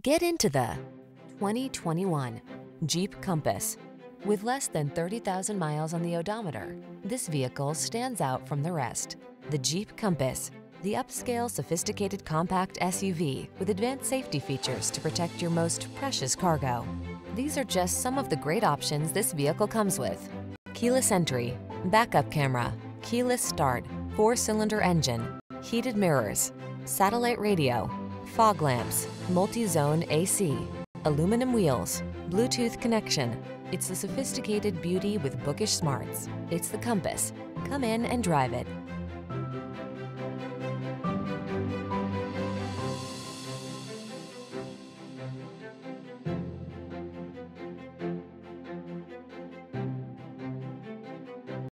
Get into the 2021 Jeep Compass. With less than 30,000 miles on the odometer, this vehicle stands out from the rest. The Jeep Compass, the upscale sophisticated compact SUV with advanced safety features to protect your most precious cargo. These are just some of the great options this vehicle comes with. Keyless entry, backup camera, keyless start, four-cylinder engine, heated mirrors, satellite radio, fog lamps, multi-zone AC, aluminum wheels, Bluetooth connection. It's the sophisticated beauty with bookish smarts. It's the Compass. Come in and drive it.